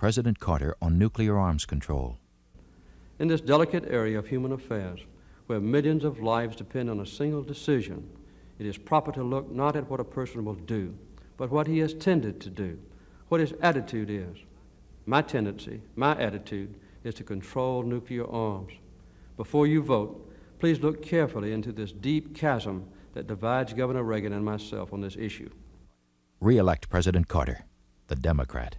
President Carter on nuclear arms control. In this delicate area of human affairs, where millions of lives depend on a single decision, it is proper to look not at what a person will do, but what he has tended to do, what his attitude is. My tendency, my attitude, is to control nuclear arms. Before you vote, please look carefully into this deep chasm that divides Governor Reagan and myself on this issue. Re elect President Carter, the Democrat.